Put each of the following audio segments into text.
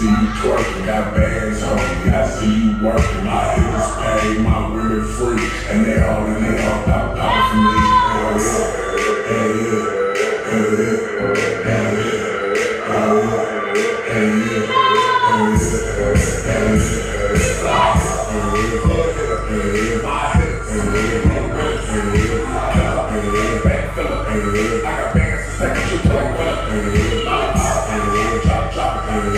See you twerking, got bands on me. I see you working. My hitters pay, my women free, and they all and they all pop pop for me. Hell yeah, hell yeah, hell yeah, hell yeah, hell yeah, hell yeah, hell yeah, hell yeah, hell yeah.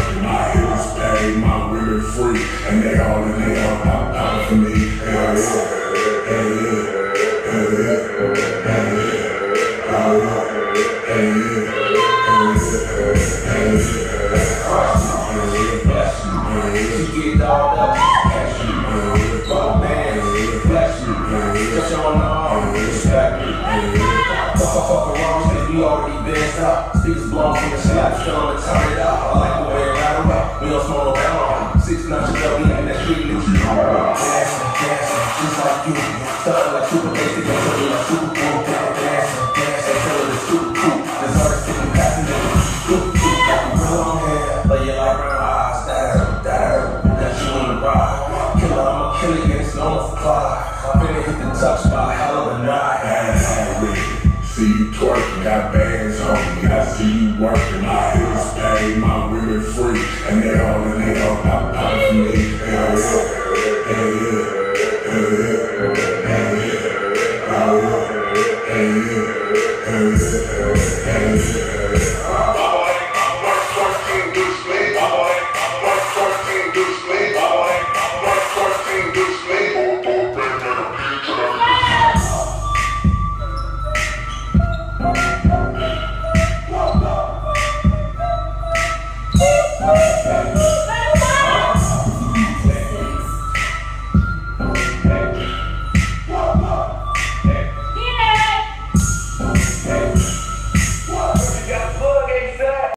question. I hate to my women free, and they all in they all pop out for me. Hey yeah, hey yeah, hey yeah, hey yeah, hey yeah, hey yeah, hell yeah, hell yeah. Question, hell yeah, question, hell yeah. She get all that passion, hell yeah. Fuck man, hell yeah, question, hell yeah. Cause y'all know I'm respecting, hell yeah. Fuck, fuck, fuck around already been up. Speakers blown from the slap, trying to turn it up. I like the way it rattle up. We don't smoke no down. Six notches up, we in that street loose. Dancing, dancing, just like you. Stuck like super basic, they tell me like super cool. Dancing, dancing, tell her it's super cool. Artists sitting passing them. Super cool, got the real on hair. Lay your light brown eyes, that that that you the ride. Killer, I'm a killer, yeah, it's known for fly. I'm finna hit the touch by hell of a night. See you twerking, see you working? I hit a stage, my women free, and they all in hell pop pop.